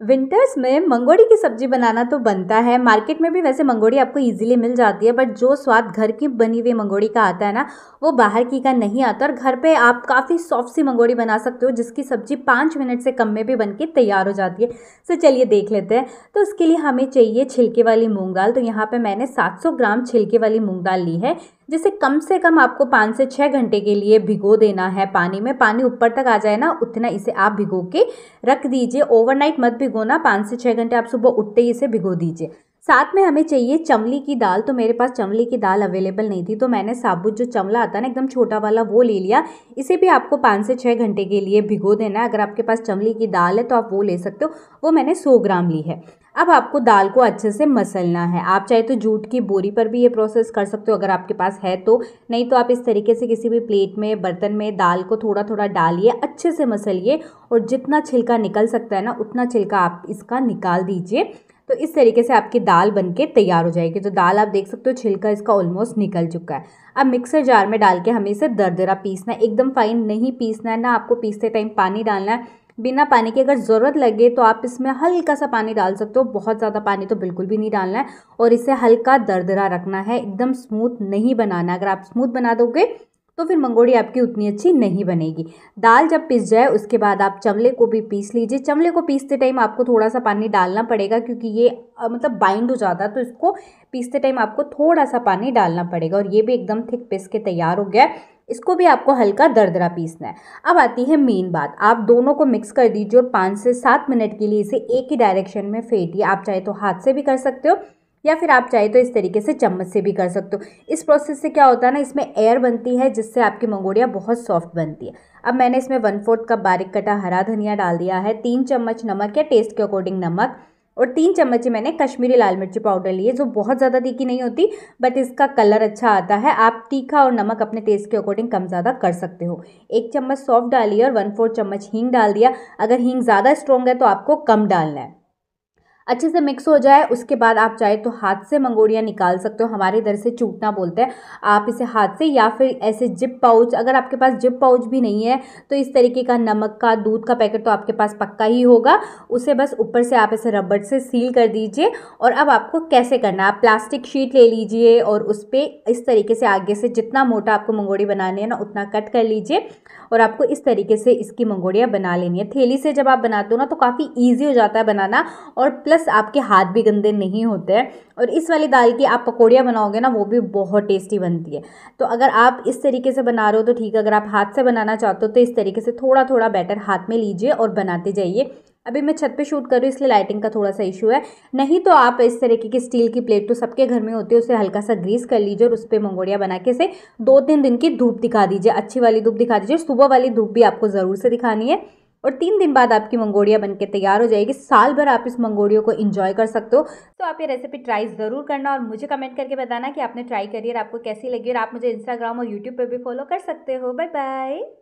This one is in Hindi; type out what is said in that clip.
विंटर्स में मंगोड़ी की सब्ज़ी बनाना तो बनता है। मार्केट में भी वैसे मंगोड़ी आपको इजीली मिल जाती है बट जो स्वाद घर की बनी हुई मंगोड़ी का आता है ना, वो बाहर की का नहीं आता। और घर पे आप काफ़ी सॉफ्ट सी मंगोड़ी बना सकते हो, जिसकी सब्ज़ी पाँच मिनट से कम में भी बन के तैयार हो जाती है। तो चलिए देख लेते हैं। तो उसके लिए हमें चाहिए छिलके वाली मूँग दाल। तो यहाँ पर मैंने सात सौ ग्राम छिलके वाली मूँग दाल ली है। जिसे कम से कम आपको पाँच से छः घंटे के लिए भिगो देना है पानी में। पानी ऊपर तक आ जाए ना, उतना इसे आप भिगो के रख दीजिए। ओवरनाइट मत भिगोना पाँच से छः घंटे आप सुबह उठते ही इसे भिगो दीजिए। साथ में हमें चाहिए चमली की दाल। तो मेरे पास चमली की दाल अवेलेबल नहीं थी तो मैंने साबुत जो चमला आता है ना, एकदम छोटा वाला, वो ले लिया। इसे भी आपको पाँच से छः घंटे के लिए भिगो देना है। अगर आपके पास चमली की दाल है तो आप वो ले सकते हो। वो मैंने सौ ग्राम ली है। अब आपको दाल को अच्छे से मसलना है। आप चाहे तो जूट की बोरी पर भी ये प्रोसेस कर सकते हो, अगर आपके पास है तो। नहीं तो आप इस तरीके से किसी भी प्लेट में, बर्तन में दाल को थोड़ा थोड़ा डालिए, अच्छे से मसलिए और जितना छिलका निकल सकता है ना, उतना छिलका आप इसका निकाल दीजिए। तो इस तरीके से आपकी दाल बन के तैयार हो जाएगी। तो दाल आप देख सकते हो, छिलका इसका ऑलमोस्ट निकल चुका है। अब मिक्सर जार में डाल के हमें इसे दरदरा पीसना है। एकदम फाइन नहीं पीसना है ना, आपको पीसते टाइम पानी डालना है। बिना पानी के अगर ज़रूरत लगे तो आप इसमें हल्का सा पानी डाल सकते हो। बहुत ज़्यादा पानी तो बिल्कुल भी नहीं डालना है और इसे हल्का दरदरा रखना है। एकदम स्मूथ नहीं बनाना। अगर आप स्मूथ बना दोगे तो फिर मंगोड़ी आपकी उतनी अच्छी नहीं बनेगी। दाल जब पिस जाए, उसके बाद आप चमले को भी पीस लीजिए। चमले को पीसते टाइम आपको थोड़ा सा पानी डालना पड़ेगा, क्योंकि ये मतलब बाइंड हो जाता है तो इसको पीसते टाइम आपको थोड़ा सा पानी डालना पड़ेगा और ये भी एकदम थिक पिस के तैयार हो गया इसको भी आपको हल्का दरदरा पीसना है। अब आती है मेन बात। आप दोनों को मिक्स कर दीजिए और पाँच से सात मिनट के लिए इसे एक ही डायरेक्शन में फेंटिए। आप चाहे तो हाथ से भी कर सकते हो या फिर आप चाहे तो इस तरीके से चम्मच से भी कर सकते हो। इस प्रोसेस से क्या होता है ना, इसमें एयर बनती है, जिससे आपकी मंगोड़ियाँ बहुत सॉफ्ट बनती है। अब मैंने इसमें वन फोर्थ कप बारीक कटा हरा धनिया डाल दिया है, तीन चम्मच नमक या टेस्ट के अकॉर्डिंग नमक, और तीन चम्मच मैंने कश्मीरी लाल मिर्ची पाउडर लिए जो बहुत ज़्यादा तीखी नहीं होती बट इसका कलर अच्छा आता है। आप तीखा और नमक अपने टेस्ट के अकॉर्डिंग कम ज़्यादा कर सकते हो। एक चम्मच सॉफ्ट डालिए और वन फोर्थ चम्मच हींग डाल दिया। अगर हींग ज़्यादा स्ट्रॉन्ग है तो आपको कम डालना है। अच्छे से मिक्स हो जाए, उसके बाद आप चाहे तो हाथ से मंगोड़ियाँ निकाल सकते हो। हमारे इधर से चूटना बोलते हैं। आप इसे हाथ से या फिर ऐसे जिप पाउच अगर आपके पास जिप पाउच भी नहीं है तो इस तरीके का नमक का, दूध का पैकेट तो आपके पास पक्का ही होगा। उसे बस ऊपर से आप इसे रबड़ से सील कर दीजिए और अब आपको कैसे करना है? आप प्लास्टिक शीट ले लीजिए और उस पर इस तरीके से आगे से जितना मोटा आपको मंगोड़ी बनानी है ना, उतना कट कर लीजिए और आपको इस तरीके से इसकी मंगोड़ियाँ बना लेनी है। थैली से जब आप बनाते हो ना तो काफ़ी ईजी हो जाता है बनाना और प्लस आपके हाथ भी गंदे नहीं होते हैं। और इस वाली दाल की आप पकौड़ियाँ बनाओगे ना, वो भी बहुत टेस्टी बनती है। तो अगर आप इस तरीके से बना रहे हो तो ठीक है, अगर आप हाथ से बनाना चाहते हो तो इस तरीके से थोड़ा थोड़ा बैटर हाथ में लीजिए और बनाते जाइए। अभी मैं छत पे शूट कर रही हूँ, इसलिए लाइटिंग का थोड़ा सा इशू है। नहीं तो आप इस तरीके की स्टील की प्लेट तो सबके घर में होती है, उसे हल्का सा ग्रीस कर लीजिए और उस पर मंगोड़िया बना के से दो तीन दिन की धूप दिखा दीजिए। अच्छी वाली धूप दिखा दीजिए सुबह वाली धूप भी आपको ज़रूर से दिखानी है। और तीन दिन बाद आपकी मंगोड़िया बनके तैयार हो जाएगी। साल भर आप इस मंगोड़ियों को इन्जॉय कर सकते हो। तो आप ये रेसिपी ट्राई ज़रूर करना और मुझे कमेंट करके बताना कि आपने ट्राई करी और आपको कैसी लगी और आप मुझे इंस्टाग्राम और यूट्यूब पर भी फॉलो कर सकते हो। Bye bye